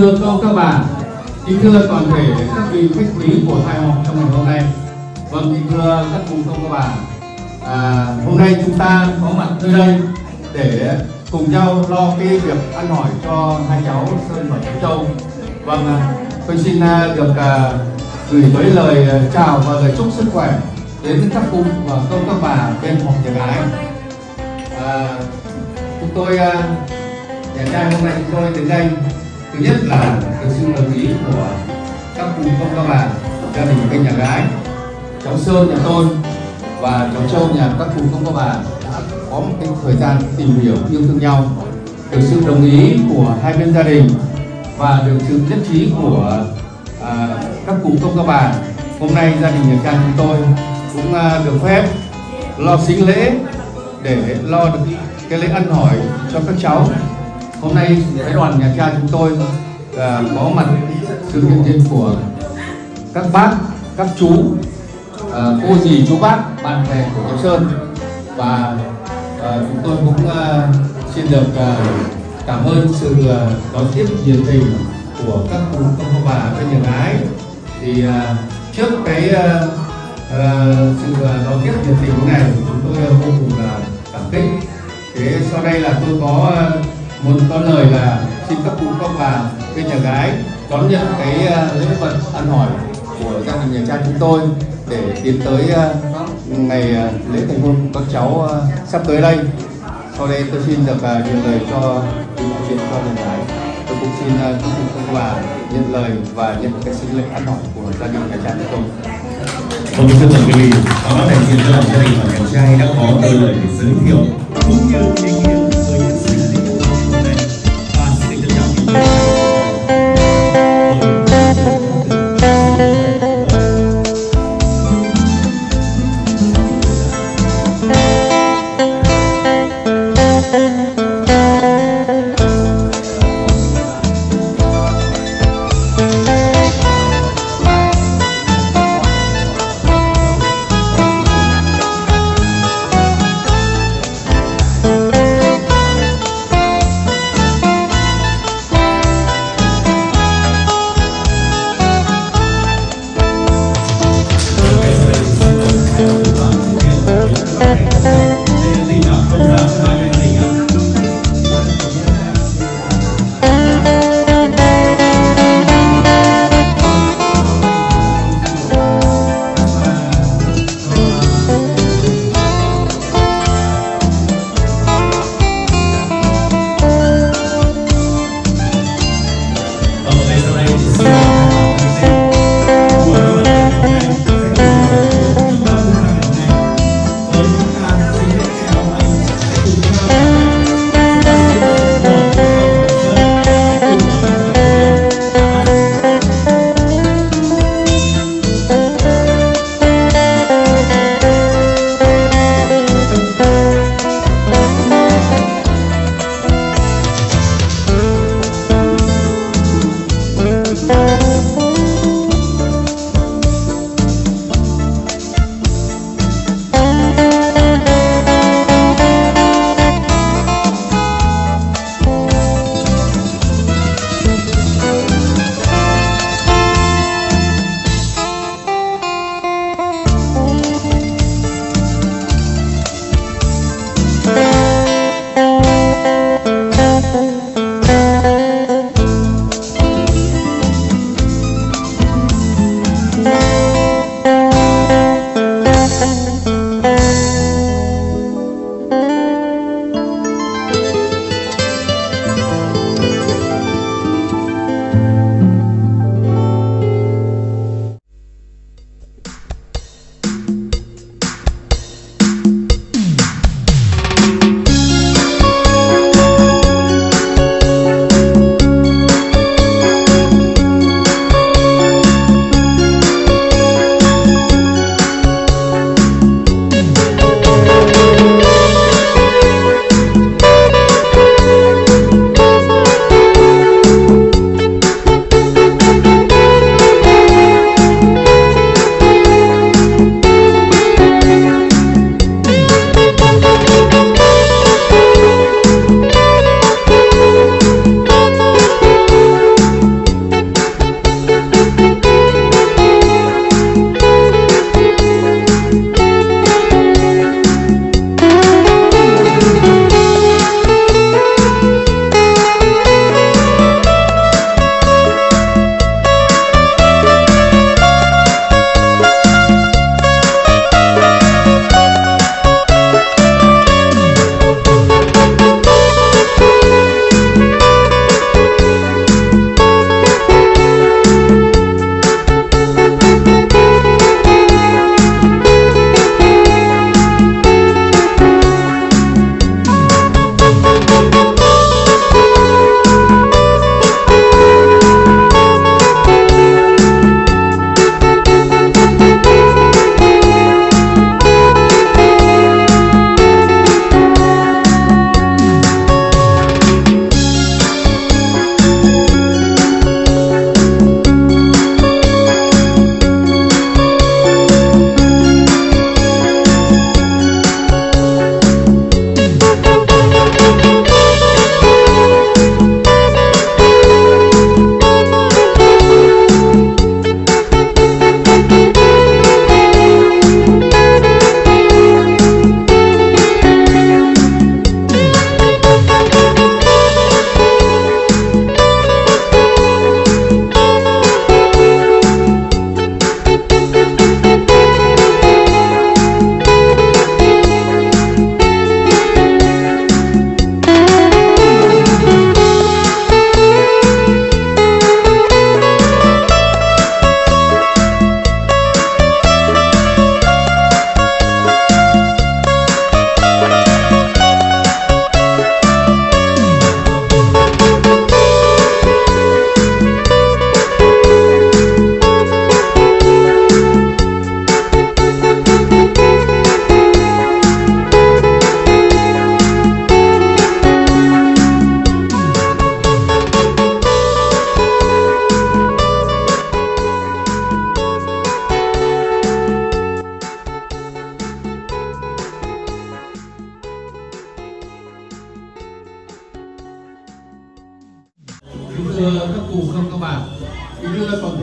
thưa các ông các bà kính thưa toàn thể các vị khách quý của hai họp trong ngày hôm nay. Vâng kính thưa các cùng các ông các bà à, hôm nay chúng ta có mặt nơi đây để cùng nhau lo cái việc ăn hỏi cho hai cháu Sơn và cháu Châu. Vâng à, tôi xin à, được à, gửi tới lời à, chào và lời chúc sức khỏe đến các cụ và các các bà bên họp nhà gái. À, chúng tôi nhà trai hôm nay chúng tôi đến đây thứ nhất là được sự đồng ý của các cụ công các bà gia đình bên nhà gái. Cháu sơn nhà tôi và cháu châu nhà các cụ công các bà đã có một cái thời gian tìm hiểu yêu thương nhau. Được sự đồng ý của hai bên gia đình và được sự nhất trí của à, các cụ công các bà hôm nay gia đình nhà trang chúng tôi cũng à, được phép lo sinh lễ để lo được cái lễ ăn hỏi cho các cháu hôm nay phái đoàn nhà cha chúng tôi uh, có mặt sự hiện diện của các bác các chú uh, cô dì chú bác bạn bè của cháu sơn. Và uh, chúng tôi cũng uh, xin được uh, cảm ơn sự uh, đón tiếp nhiệt tình của các cụ công bà bên nhà gái. Thì uh, trước cái uh, uh, sự đón tiếp nhiệt tình này chúng tôi vô cùng là cảm kích. Thế sau đây là tôi có uh, một có lời là xin các cụ các bà bên nhà gái đón nhận cái ờ, lễ vật ăn hỏi của gia đình nhà trai chúng tôi để tiến tới ờ, ngày ờ, lễ thành hôn của các cháu sắp tới đây. Sau đây tôi xin được nhận lời cho chuyện cho nhà gái. Tôi cũng xin các cụ các bà nhận lời và nhận cái sinh lễ ăn hỏi của gia đình nhà trai chúng tôi. Vâng, thưa quý vị, có đại diện cho gia đình và nhà trai đã có đôi lời để giới thiệu cũng như những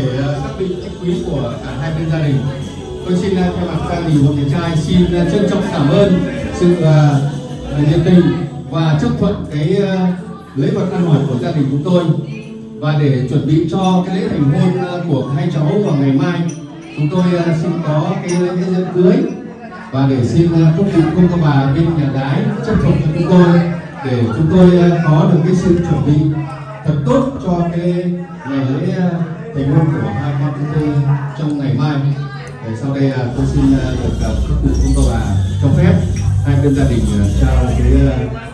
để ờ, xác định các quý của cả hai bên gia đình. Tôi xin ờ, thay mặt gia đình một nhà trai xin ờ, trân trọng cảm ơn sự nhiệt tình và chấp thuận cái lễ vật ăn hỏi của gia đình chúng tôi. Và để chuẩn bị cho cái lễ thành hôn của hai cháu vào ngày mai, chúng tôi xin có cái lễ dẫn cưới. Và để xin các vị công các bà bên nhà gái chấp thuận cho chúng tôi, để chúng tôi có được cái sự chuẩn bị thật tốt cho cái ngày lễ ờ, thành hôn của hai con chúng tôi trong ngày mai. Để sau đây ờ, tôi xin ờ, được các cụ ông các bà cho phép hai bên gia đình trao cái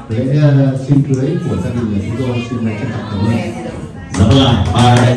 lễ xin cưới của gia đình của chúng tôi xin trân trọng cảm ơn. Dạ vâng Rất là